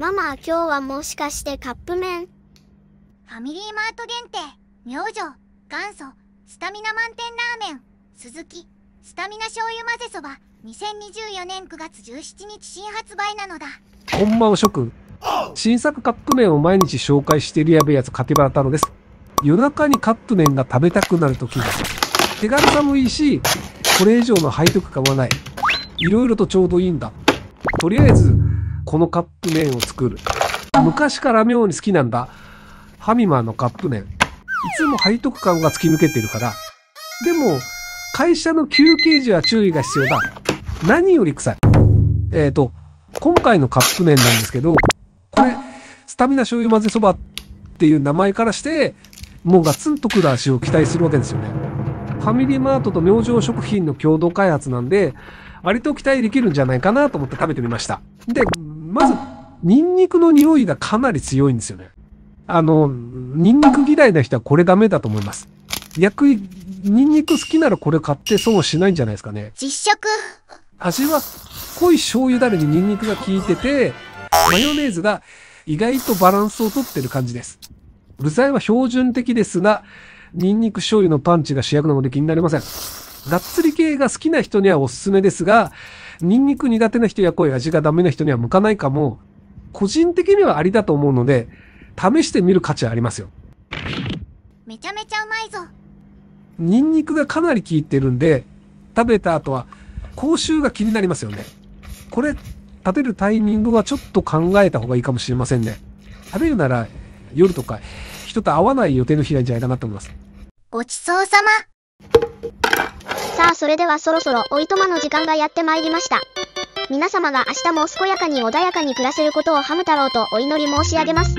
ママ、今日はもしかしてカップ麺？ファミリーマート限定明星元祖スタミナ満点ラーメン。鈴木スタミナ醤油混ぜそば。2024年9月17日新発売なのだ。こんばんは諸君新作カップ麺を毎日紹介しているやべえやつ柿原太郎です。夜中にカップ麺が食べたくなるとき手軽さもいいしこれ以上の背徳感はない。いろいろとちょうどいいんだ。とりあえずこのカップ麺を作る。昔から妙に好きなんだ。ファミマのカップ麺。いつも背徳感が突き抜けてるから。でも会社の休憩時は注意が必要だ。何より臭い。えっ、ー、と今回のカップ麺なんですけどこれスタミナ醤油混ぜそばっていう名前からしてもうガツンとくる味を期待するわけですよね。ファミリーマートと明星食品の共同開発なんで割と期待できるんじゃないかなと思って食べてみました。でまずニンニクの匂いがかなり強いんですよねあの、ニンニク嫌いな人はこれダメだと思います。逆に、ニンニク好きならこれ買って損しないんじゃないですかね。実食味は濃い醤油だれにニンニクが効いてて、マヨネーズが意外とバランスをとってる感じです。具材は標準的ですが、ニンニク醤油のパンチが主役なので気になりません。がっつり系が好きな人にはおすすめですが、ニンニク苦手な人や濃い味がダメな人には向かないかも、個人的にはありだと思うので、試してみる価値はありますよ。めちゃめちゃうまいぞ。ニンニクがかなり効いてるんで、食べた後は口臭が気になりますよね。これ、食べるタイミングはちょっと考えた方がいいかもしれませんね。食べるなら夜とか人と会わない予定の日なんじゃないかなと思います。ごちそうさま。さあそれではそろそろおいとまの時間がやってまいりました。皆様が明日も健やかに穏やかに暮らせることをハム太郎とお祈り申し上げます。